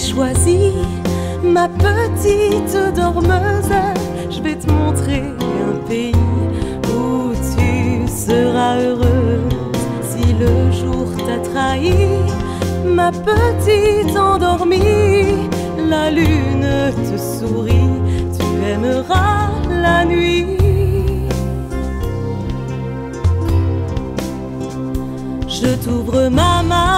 choisi ma petite dormeuse. Je vais te montrer un pays où tu seras heureuse. Si le jour t'a trahi, ma petite endormie, la lune te sourit, tu aimeras la nuit. Je t'ouvre ma malle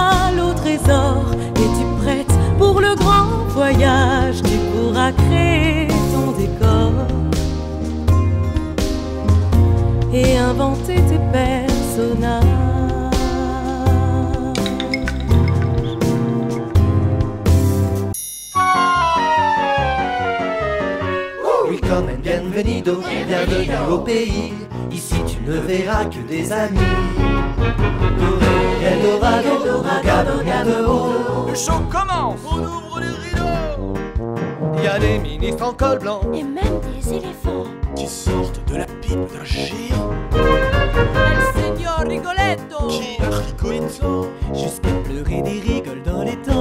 voyage. Tu pourras créer ton décor et inventer tes personnages. Welcome and bienvenido, bienvenue au pays. Ici tu ne verras que des amis. Eldorado, Dorado, Gado. Le show commence Il y a des ministres en col blanc Et même des éléphants. qui sortent de la pipe d'un géant El Señor Rigoletto. qui a Rigoletto Jusqu'à pleurer des rigoles dans les temps.